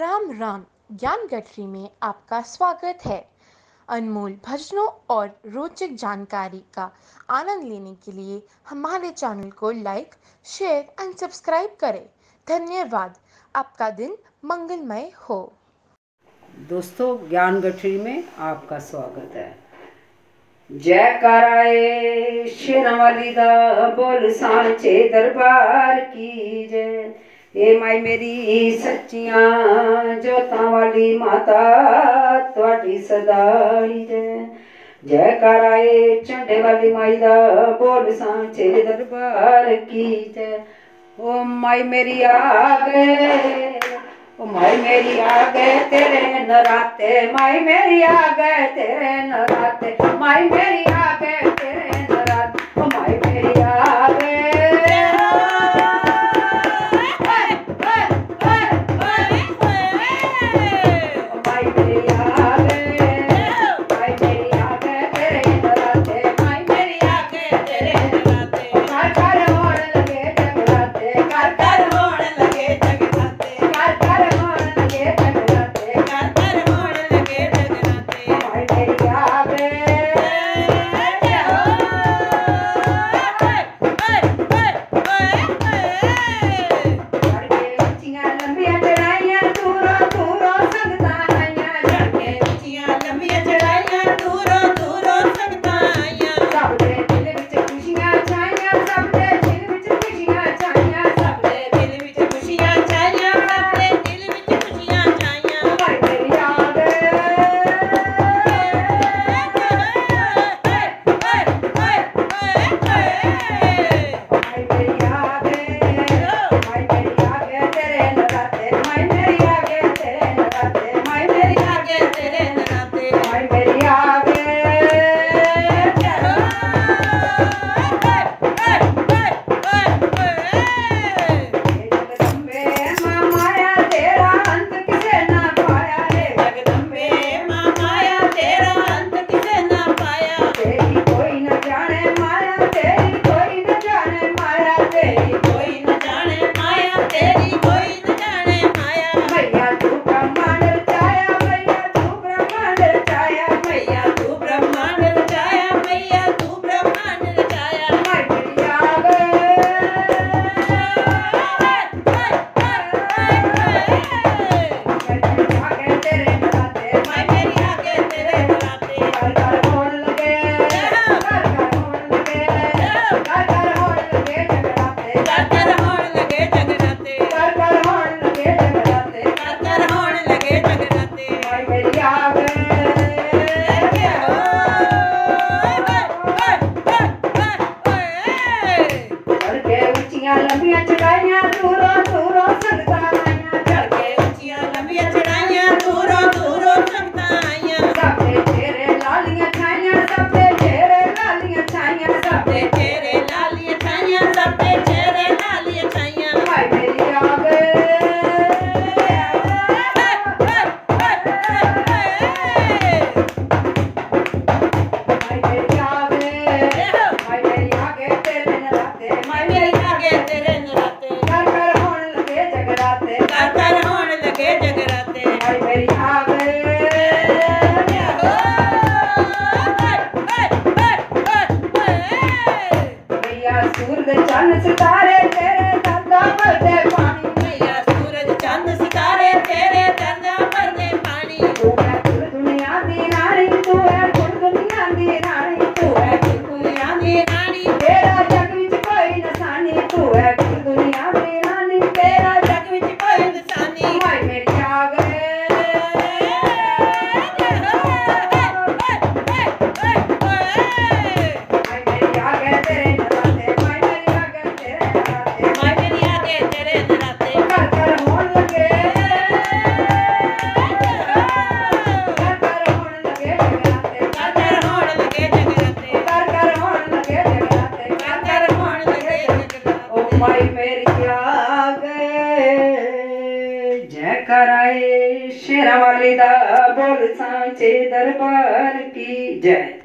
राम राम, ज्ञान गठरी में आपका स्वागत है। अनमोल भजनों और रोचक जानकारी का आनंद लेने के लिए हमारे चैनल को लाइक शेयर एंड सब्सक्राइब करें। धन्यवाद। आपका दिन मंगलमय हो। दोस्तों, ज्ञान गठरी में आपका स्वागत है। जय कराए दा बोल सांचे दरबार की जय। ਇਹ ਮਾਈ ਮੇਰੀ ਸੱਚੀਆਂ ਜੋਤਾਂ ਵਾਲੀ ਮਾਤਾ ਤੁਹਾਡੀ ਸਦਾਈ ਜੈ ਜੈ ਕਰਾਏ ਚੰਡੇ ਵਾਲੀ ਮਾਈ ਦਾ ਬੋਲ ਸਾਂਚੇ ਦਰਬਾਰ ਕੀ ਜੈ ਓ ਮਾਈ ਮੇਰੀ ਆ ਗਏ ਓ ਮਾਈ ਮੇਰੀ ਆ ਗਏ ਤੇਰੇ ਨਰਾਤੇ ਮਾਈ ਮੇਰੀ ਆ ਗਏ ਤੇਰੇ ਨਰਾਤੇ ਮਾਈ ਮੇਰੀ ਆ ਗਏ कराए शेरा वाली दा बोल सांचे दरबार की जय।